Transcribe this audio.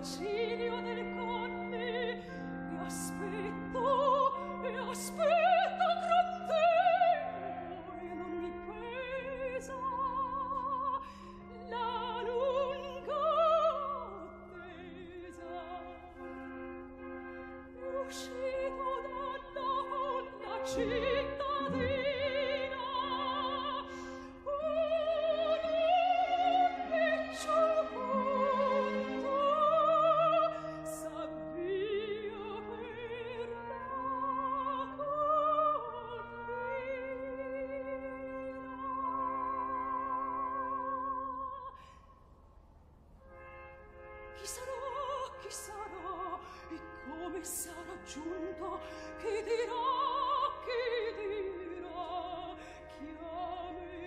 concilio del con me e aspetto e aspetto gran tempo e non mi pesa la lunga attesa. Uscito dalla città dove sarò giunto chi dirà chi dirà chiami